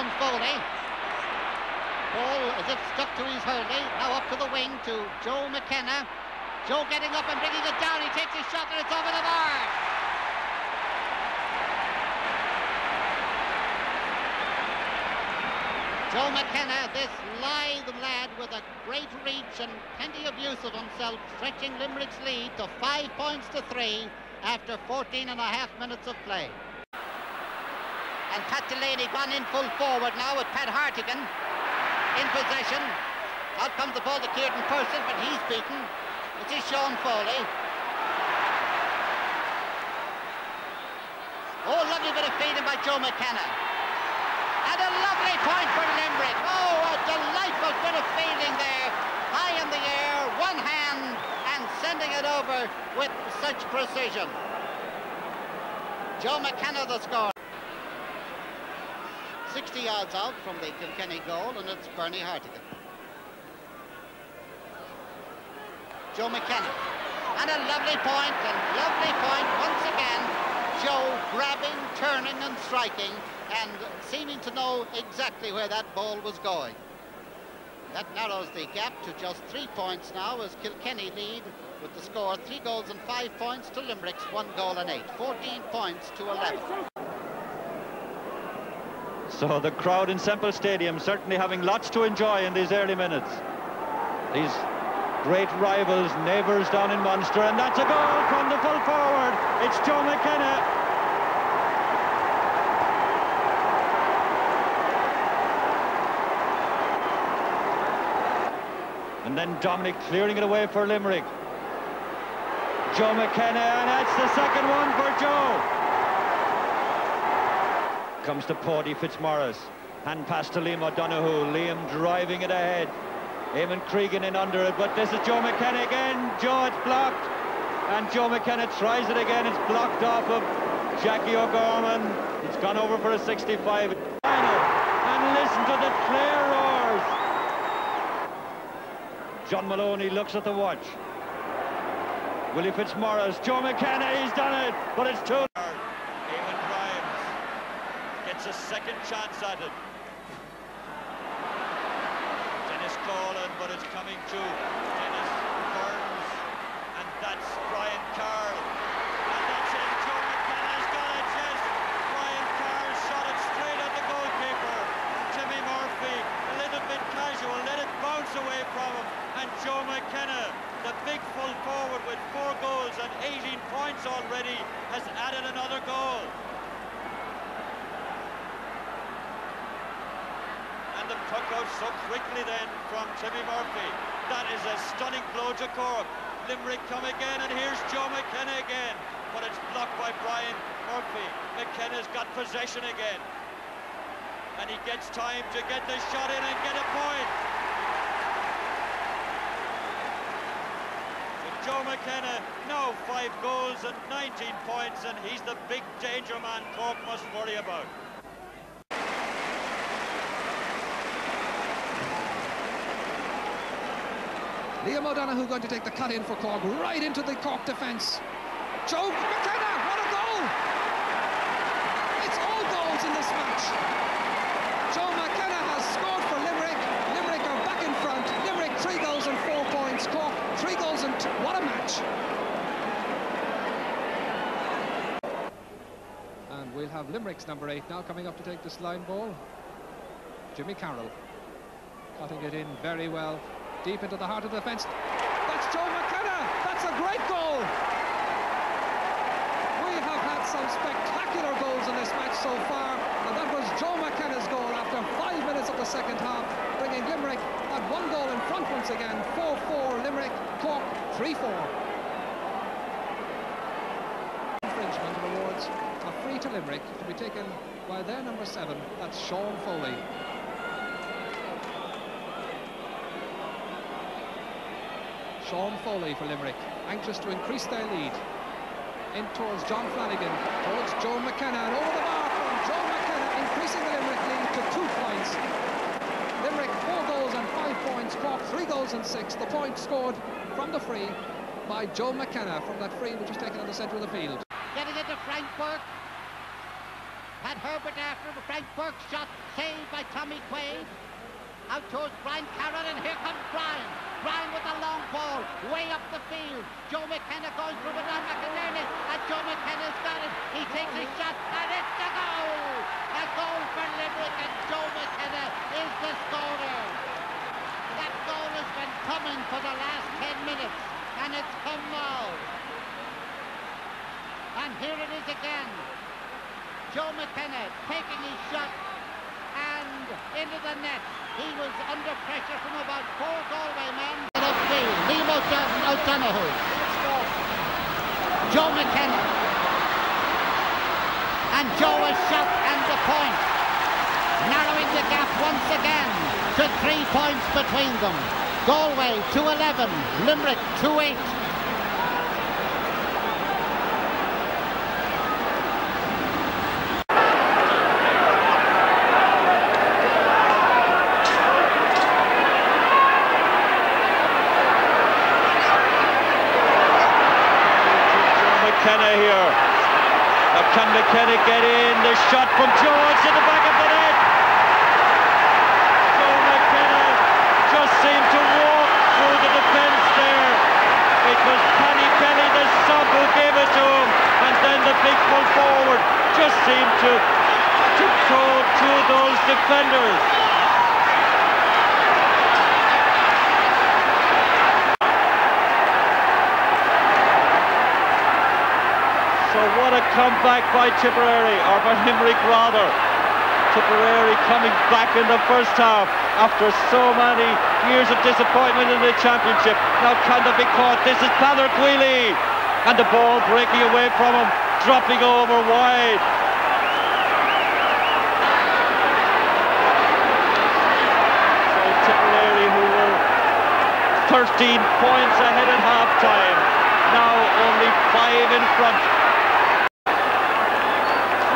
Sean Foley. Ball as if stuck to his hurley. Now up to the wing to Joe McKenna. Joe getting up and bringing it down. He takes his shot and it's over the bar. Joe McKenna, this lithe lad with a great reach and plenty of use of himself, stretching Limerick's lead to five points to three after 14 and a half minutes of play. And Pat Delaney gone in full forward now with Pat Hartigan in possession. Out comes the ball to Kieran Purcell, but he's beaten. It is Sean Foley. Oh, lovely bit of feeding by Joe McKenna. And a lovely point for Limerick. Oh, a delightful bit of fielding there. High in the air, one hand, and sending it over with such precision. Joe McKenna the score. 60 yards out from the Kilkenny goal, and it's Bernie Hartigan. Joe McKenna. And a lovely point, and lovely point once again. Joe grabbing, turning and striking and seeming to know exactly where that ball was going. That narrows the gap to just three points now as Kilkenny lead with the score three goals and five points to Limerick's one goal and eight. 14 points to 11. So the crowd in Semple Stadium certainly having lots to enjoy in these early minutes. These great rivals, neighbours down in Munster, and that's a goal from the full forward. It's Joe McKenna. And then Dominic clearing it away for Limerick. Joe McKenna, and that's the second one for Joe. Comes to Paudie Fitzmaurice. Hand pass to Liam O'Donoghue. Liam driving it ahead. Eamonn Cregan in under it, but this is Joe McKenna again. Joe, it's blocked. And Joe McKenna tries it again. It's blocked off of Jackie O'Gorman. It's gone over for a 65. And listen to the clear roars. John Moloney looks at the watch. Willie Fitzmaurice, Joe McKenna, he's done it, but it's too... Eamon Grimes gets a second chance at it. Denis Coughlan, but it's coming to Denis Burns, and that's Brian Carroll. And that's it, Joe McKenna's got it, yes! Brian Carroll shot it straight at the goalkeeper. Timmy Murphy, a little bit casual, let it bounce away from him, and Joe McKenna the big full forward with four goals and 18 points already has added another goal. The out so quickly then from Timmy Murphy. That is a stunning blow to Cork. Limerick come again and here's Joe McKenna again. But it's blocked by Brian Murphy. McKenna's got possession again. And he gets time to get the shot in and get a point. Joe McKenna, now five goals and 19 points, and he's the big danger man Cork must worry about. Liam O'Donoghue going to take the cut in for Cork, right into the Cork defence. Joe McKenna, what a goal! It's all goals in this match. Joe McKenna has scored for Limerick. Limerick are back in front. Limerick three goals and four points. Cork three goals and what a match. And we'll have Limerick's number eight now coming up to take this line ball. Jimmy Carroll cutting it in very well deep into the heart of the defence. That's Joe McKenna. That's a great goal. We have had some spectacular goals in this match so far, and that was Joe McKenna's goal after five minutes of the second half, bringing Limerick at one goal in front once again. 4-4 Limerick, Cork 3-4. Infringement of awards are free to Limerick to be taken by their number seven. That's Sean Foley. Sean Foley for Limerick, anxious to increase their lead. In towards John Flanagan, towards Joe McKenna, and over the bar from Joe McKenna, increasing the Limerick lead to two points. Limerick, four goals and five points. Cork, three goals and six. The point scored from the free by Joe McKenna from that free which was taken on the centre of the field. Getting into Frank Burke. Pat Herbert after him. Frank Burke's shot, saved by Tommy Quaid. Out towards Brian Carroll, and here comes Brian. Brian with a long ball, way up the field. Joe McKenna goes through it on McInerney, and Joe McKenna's got it. He takes his shot, and it's a goal! A goal for Limerick, and Joe McKenna is the scorer. That goal has been coming for the last 10 minutes, and it's come now. And here it is again. Joe McKenna taking his shot the net. He was under pressure from about four Galway men. Upfield, Liam O'Donoghue. Joe McKenna. And Joe has shot and the point. Narrowing the gap once again to three points between them. Galway 2-11, Limerick 2-8. McKenna here. Now can McKenna get in? The shot from George in the back of the net. Joe McKenna just seemed to walk through the defence there. It was Paddy Kelly, the sub, who gave it to him. And then the big full forward just seemed to, to throw through those defenders. So what a comeback by Tipperary, or by Limerick rather. Tipperary coming back in the first half after so many years of disappointment in the championship. Now can they be caught? This is Pather Queely. And the ball breaking away from him, dropping over wide. So Tipperary who were 13 points ahead at half-time. Now only five in front.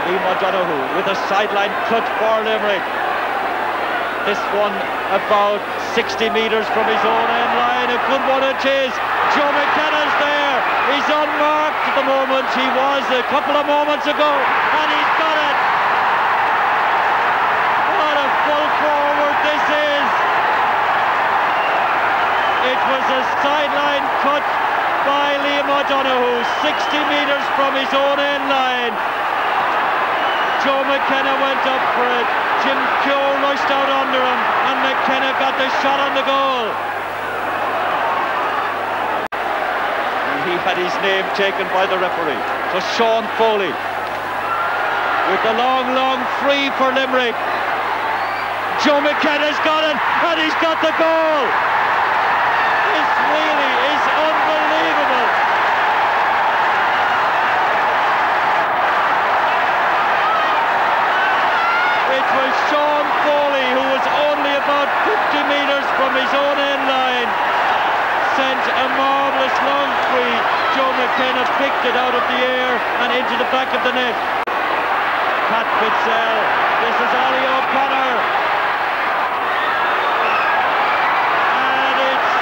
Liam O'Donoghue with a sideline cut for Limerick. This one about 60 metres from his own end line. A good one it is. Joe McKenna's there. He's unmarked at the moment. He was a couple of moments ago. And he's got it. What a full forward this is. It was a sideline cut by Liam O'Donoghue. 60 metres from his own end line. Joe McKenna went up for it. Jim Keogh rushed out under him, and McKenna got the shot on the goal. And he had his name taken by the referee. So Sean Foley with the long, long free for Limerick. Joe McKenna's got it, and he's got the goal. This really is unbelievable. It was Sean Foley, who was only about 50 metres from his own end line, sent a marvellous long free. Joe McKenna picked it out of the air and into the back of the net. Pat Fitzell, this is Ollie O'Connor. And it's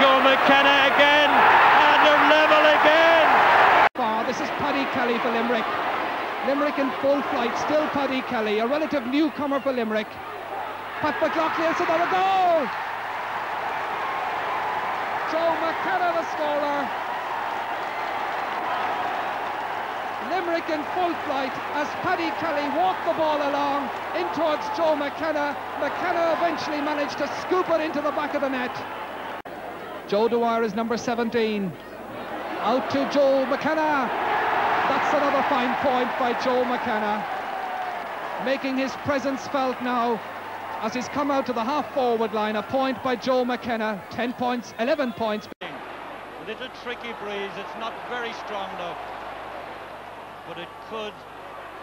Joe McKenna again, and they're level again. far. This is Paddy Kelly for Limerick. Limerick in full flight, still Paddy Kelly, a relative newcomer for Limerick. Pat McLaughlin another goal! Joe McKenna the scorer. Limerick in full flight as Paddy Kelly walked the ball along in towards Joe McKenna. McKenna eventually managed to scoop it into the back of the net. Joe Dwyer is number 17. Out to Joe McKenna. That's another fine point by Joe McKenna. Making his presence felt now as he's come out to the half forward line. A point by Joe McKenna. 10 points, 11 points. A little tricky breeze, it's not very strong enough. But it could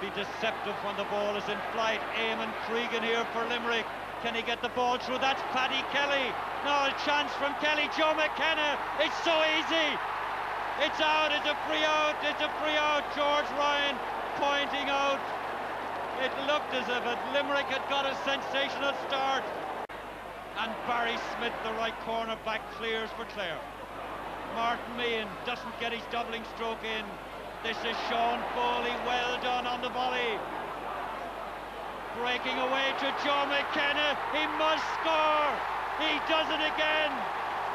be deceptive when the ball is in flight. Eamonn Cregan here for Limerick. Can he get the ball through? That's Paddy Kelly. Now a chance from Kelly. Joe McKenna. It's so easy. It's out. It's a free out. It's a free out. George Ryan pointing out. It looked as if Limerick had got a sensational start. And Barry Smith, the right corner back, clears for Clare. Martin Meehan doesn't get his doubling stroke in. This is Sean Foley, well done on the volley. Breaking away to Joe McKenna, he must score! He does it again!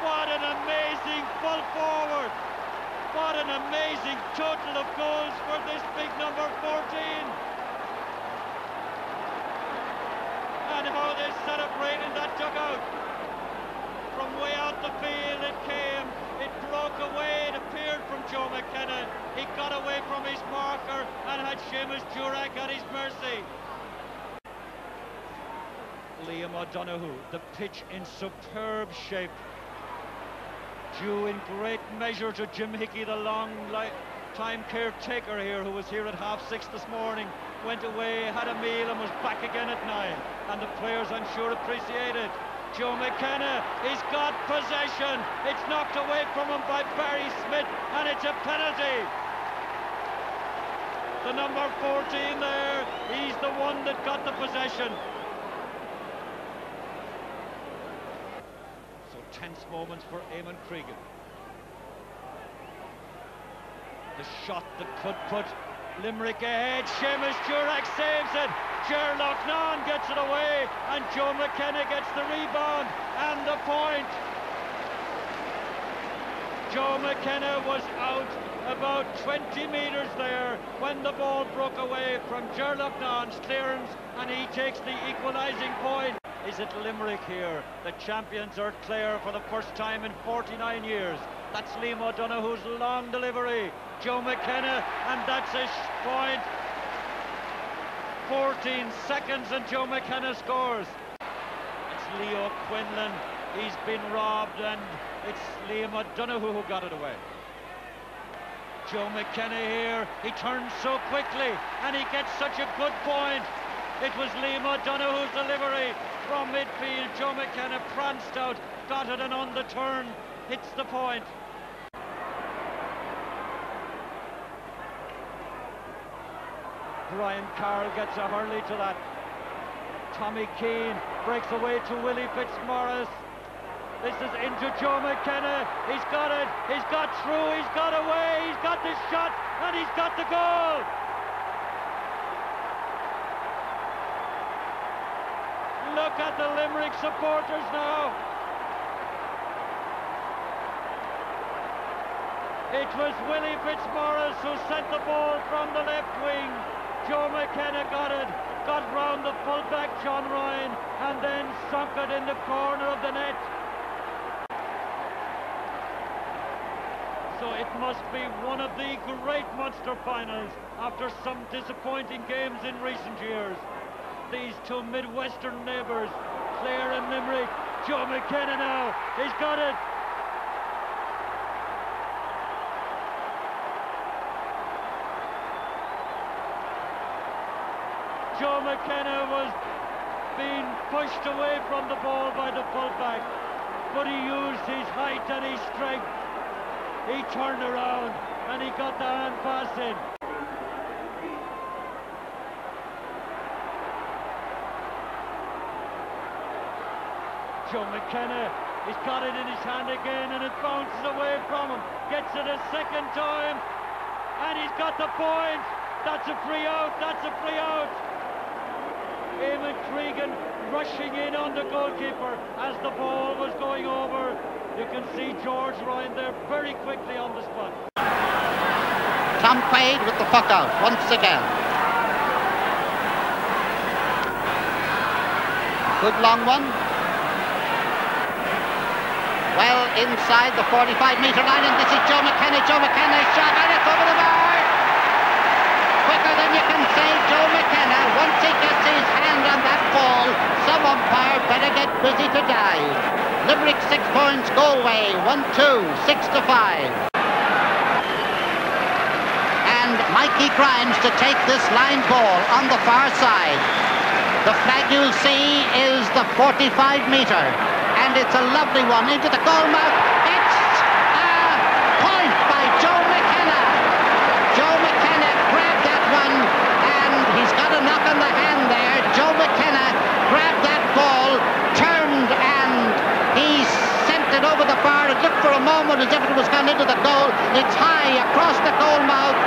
What an amazing full forward! What an amazing total of goals for this big number 14! And how they celebrate in that dugout. From way out the field it came, it broke away, it appeared from Joe McKenna. He got away from his marker and had Seamus Durack at his mercy. Liam O'Donoghue, the pitch in superb shape. Due in great measure to Jim Hickey, the long time caretaker here, who was here at half six this morning went away, had a meal and was back again at nine. And the players, I'm sure, appreciate it. Joe McKenna, he's got possession. It's knocked away from him by Barry Smith, and it's a penalty. The number 14 there, he's the one that got the possession. So tense moments for Eamonn Cregan. The shot that could put Limerick ahead, Seamus Durack saves it. Ger Loughnane gets it away, and Joe McKenna gets the rebound and the point. Joe McKenna was out about 20 metres there when the ball broke away from Ger Nan's clearance, and he takes the equalising point. Is it Limerick here? The champions are clear for the first time in 49 years. That's Liam O'Donoghue's long delivery. Joe McKenna, and that's his point. 14 seconds and Joe McKenna scores. It's Leo Quinlan. He's been robbed and it's Liam O'Donoghue who got it away. Joe McKenna here. He turns so quickly and he gets such a good point. It was Liam O'Donoghue's delivery from midfield. Joe McKenna pranced out, got it and on the turn hits the point. Brian Carroll gets a hurley to that. Tommy Keane breaks away to Willie Fitzmaurice. This is into Joe McKenna. He's got it. He's got through. He's got away. He's got the shot. And he's got the goal. Look at the Limerick supporters now. It was Willie Fitzmaurice who sent the ball from the left wing. Joe McKenna got it, got round the fullback John Ryan, and then sunk it in the corner of the net. So it must be one of the great Munster finals after some disappointing games in recent years. These two Midwestern neighbours, Clare and Limerick. Joe McKenna now, he's got it, Joe McKenna was being pushed away from the ball by the fullback, but he used his height and his strength. He turned around and he got the hand pass in. Joe McKenna, he's got it in his hand again and it bounces away from him. Gets it a second time and he's got the point. That's a free out, that's a free out. Eamonn Cregan rushing in on the goalkeeper as the ball was going over. You can see George Ryan there very quickly on the spot. Tom Quaid with the puck out once again. Good long one. Well inside the 45 metre line and this is Joe McKenna. Joe McKenna shot and it's over the bar. Than you can say Joe McKenna once he gets his hand on that ball, some umpire better get busy to. Limerick six points, Galway one two, six to five. And Mikey Grimes to take this line ball on the far side. The flag you'll see is the 45 metre, and it's a lovely one into the goal mouth. Grabbed that ball, turned and he sent it over the bar. It looked for a moment as if it was gone into the goal. It's high across the goal mouth.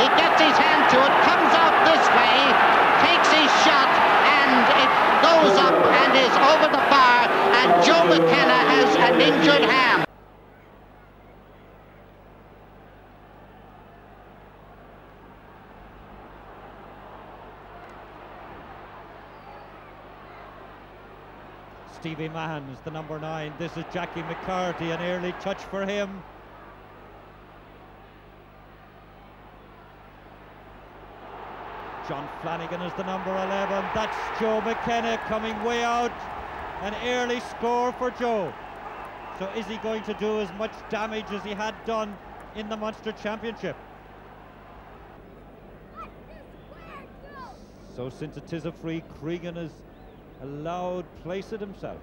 He gets his hand to it, comes out this way, takes his shot, and it goes up and is over the bar. And Joe McKenna has an injured hand. Stevie Mahon's the number nine. This is Jackie McCarthy, an early touch for him. John Flanagan is the number 11. That's Joe McKenna coming way out. An early score for Joe. So is he going to do as much damage as he had done in the Munster Championship? So since it is a free, Cregan has allowed place it himself.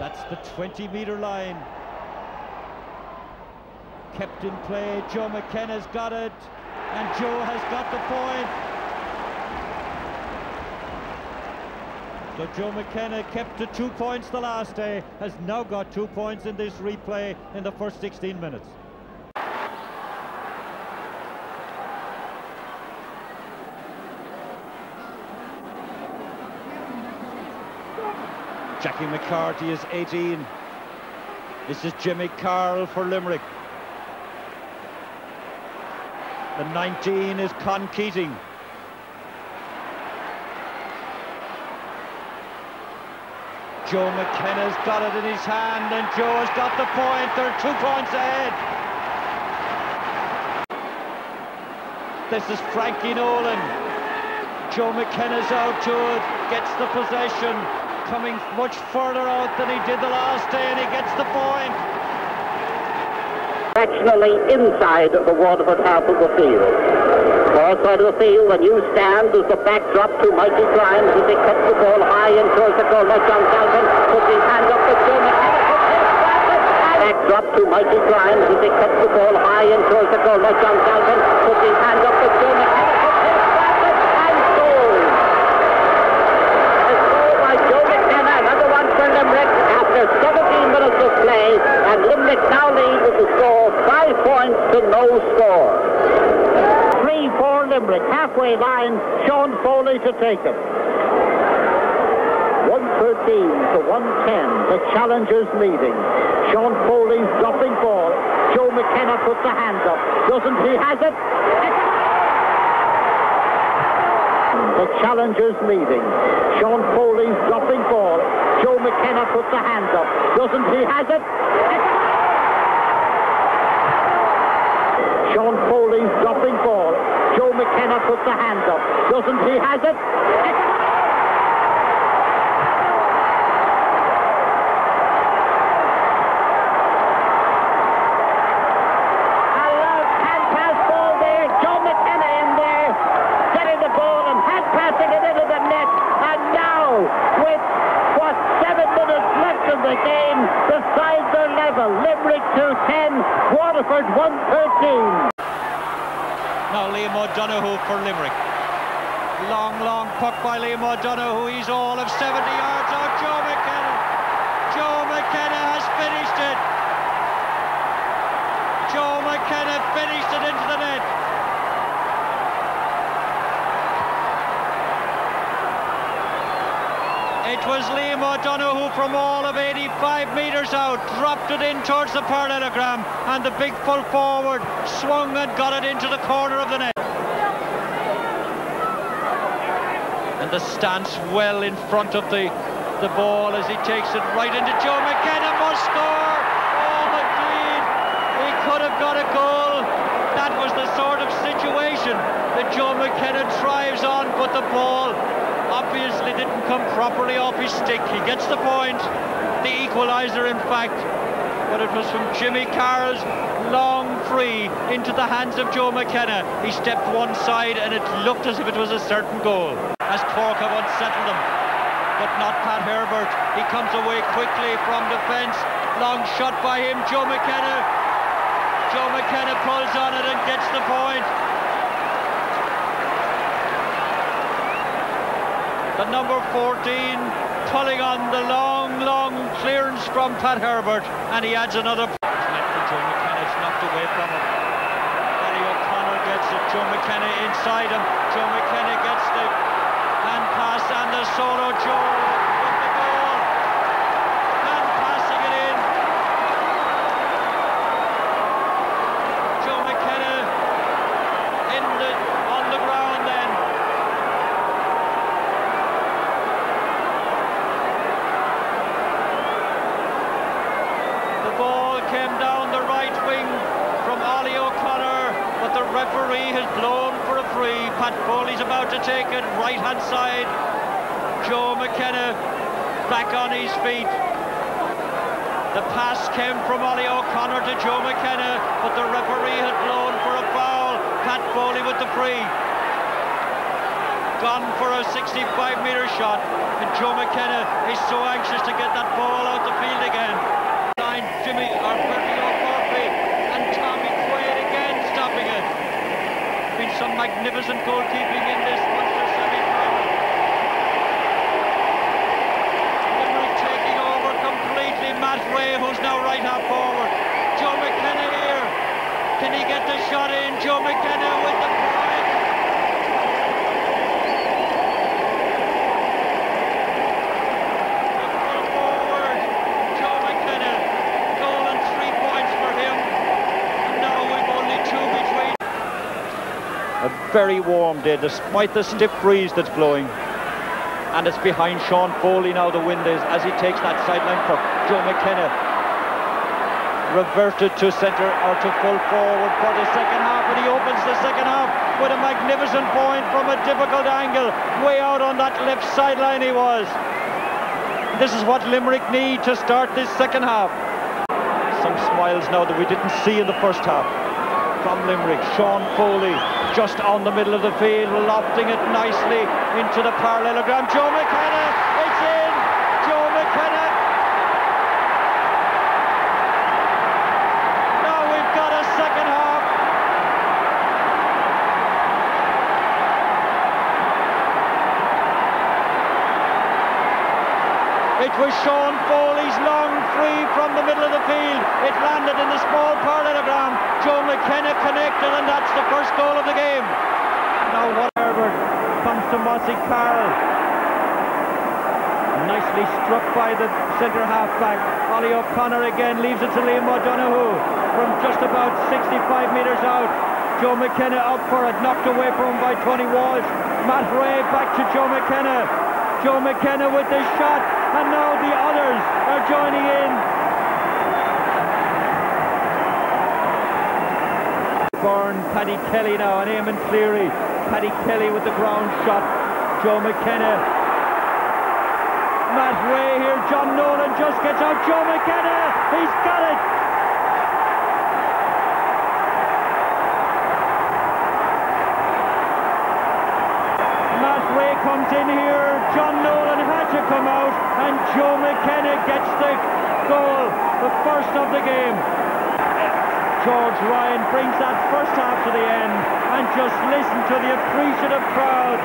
That's the 20 metre line. Kept in play, Joe McKenna's got it, and Joe has got the point. So Joe McKenna kept to two points the last day, has now got two points in this replay in the first 16 minutes. Jackie McCarthy is 18. This is Jimmy Carroll for Limerick. The 19 is Con Keating. Joe McKenna's got it in his hand and Joe has got the point. They're two points ahead. This is Frankie Nolan. Joe McKenna's out to it, gets the possession, coming much further out than he did the last day and he gets the point. Fractionally inside the Waterford half of the field. Far side of the field, the new stand is the backdrop to Mikey Grimes as he cuts the ball high in towards the goal. John Calvin puts his hand up to Joe Backdrop to Mikey Grimes as he cuts the ball high in towards the goal. John Calvin puts his hand up to Joe McKenna. And goal! A goal by Joe McKenna, another one for Limerick after 17 minutes of play. And Limerick now lead with the score five points to no score. Three for Limerick, halfway line, Sean Foley to take it. 113 to 110, the challengers leading. Sean Foley's dropping ball. Joe McKenna puts a hand up. Doesn't he? Has it? The challengers leading. Sean Foley's dropping ball. Joe McKenna puts a hand up. Doesn't he? Has it? Sean Foley's dropping ball. Joe McKenna puts the hands up. Doesn't he? Has it? A love hand pass ball there. Joe McKenna in there, getting the ball and hand passing it into the net. And now, with what seven minutes left in the game, the sides are level. Limerick 210, Waterford 113. Now Liam O'Donoghue for Limerick. Long, long puck by Liam O'Donoghue. He's all of 70 yards out. Joe McKenna. Joe McKenna has finished it. Joe McKenna finished it into the net. It was Liam O'Donoghue from all of 85 metres out, dropped it in towards the parallelogram, and the big full forward swung and got it into the corner of the net. And the stance well in front of the, the ball as he takes it right into Joe McKenna must score. Oh, McLean, he could have got a goal. That was the sort of situation that Joe McKenna thrives on, but the ball obviously didn't come properly off his stick. He gets the point, the equaliser in fact, but it was from Jimmy Carroll's long free into the hands of Joe McKenna. He stepped one side and it looked as if it was a certain goal. As Cork have unsettled him, but not Pat Herbert. He comes away quickly from defence. Long shot by him, Joe McKenna. Joe McKenna pulls on it and gets the point. Number 14 pulling on the long, long clearance from Pat Herbert, and he adds another. Joe McKenna, knocked away from him. Eddie O'Connor gets it. Joe McKenna inside him. Joe McKenna gets the hand pass and the solo Joe with the goal. Hand passing it in. Joe McKenna in the on the ground then. The ball came down the right wing from Ollie O'Connor, but the referee has blown for a free. Pat Foley's about to take it, right hand side. Joe McKenna back on his feet. The pass came from Ollie O'Connor to Joe McKenna, but the referee had blown for a foul. Pat Foley with the free. Gone for a 65 metre shot, and Joe McKenna is so anxious to get that ball out the field again. Jimmy or and Tommy Quaid again stopping it. Been some magnificent goalkeeping in this Munster semi-final. Limerick taking over completely. Matt Ray, who's now right half forward. Joe McKenna here. Can he get the shot in? Joe McKenna with the point. Forward. Joe McKenna. Three points for him. And now we've only two between. A very warm day, despite the stiff breeze that's blowing. And it's behind Sean Foley now, the wind is, as he takes that sideline puck. Joe McKenna reverted to centre or to full forward for the second half, and he opens the second half with a magnificent point from a difficult angle. Way out on that left sideline he was. This is what Limerick need to start this second half. Some smiles now that we didn't see in the first half from Limerick. Sean Foley just on the middle of the field, lofting it nicely into the parallelogram. Joe McKenna, it's in! Joe McKenna. Now we've got a second half. It was Sean Foley's long free from the middle of the field. It landed in the small parallelogram. Joe McKenna connected, and that's the first goal of the game. Now what Herbert comes to Mossy Carroll. Nicely struck by the centre half-back. Ollie O'Connor again leaves it to Liam O'Donoghue from just about 65 metres out. Joe McKenna up for it, knocked away from him by Tony Walsh. Matt Ray back to Joe McKenna. Joe McKenna with the shot, and now others are joining in. Byrne, Paddy Kelly now, and Eamon Cleary. Paddy Kelly with the ground shot. Joe McKenna. Matt Ray here. John Nolan just gets out. Joe McKenna. He's got it. Matt Ray comes in here. John Nolan had to come out, and Joe McKenna gets the goal, the first of the game. George Ryan brings that first half to the end, and just listen to the appreciative crowd.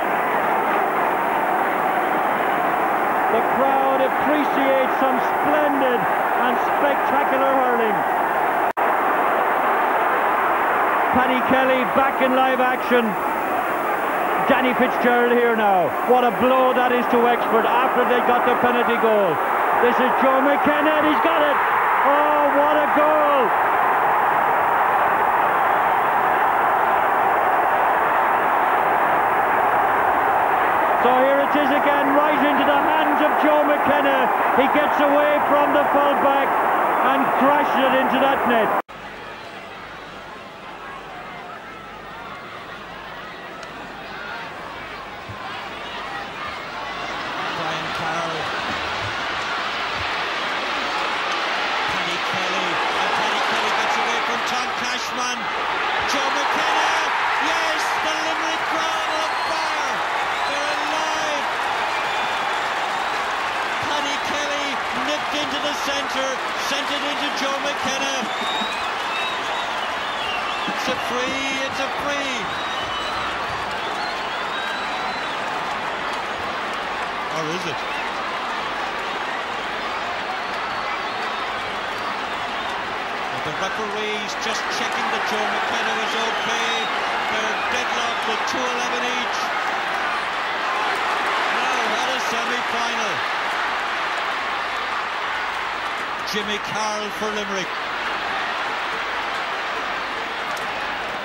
The crowd appreciates some splendid and spectacular hurling. Paddy Kelly back in live action. Danny Fitzgerald here now. What a blow that is to Wexford after they got the penalty goal. This is Joe McKenna and he's got it. Oh, what a goal! So here it is again, right into the hands of Joe McKenna. He gets away from the fullback and crashes it into that net. Brian Carroll. Paddy Kelly. And Paddy Kelly gets away from Tom Cashman. Joe McKenna. Yes, the Limerick crowd are on fire. They're alive. Paddy Kelly nipped into the centre, sent it into Joe McKenna. It's a free, it's a free. Or is it? The referees just checking that Joe McKenna was okay. They're deadlocked with 2.11 each. Now, what a semi-final. Jimmy Carroll for Limerick.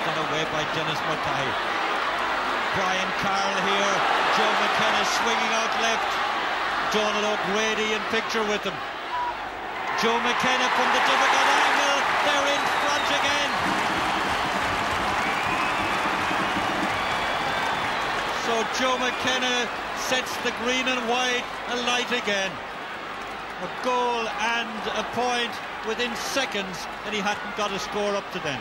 Gone away by Dennis Mackay. Brian Carroll here. Joe McKenna swinging out left. Donal O'Grady in picture with them. Joe McKenna from the difficult angle. They're in front again. So Joe McKenna sets the green and white alight again. A goal and a point within seconds, and he hadn't got a score up to then.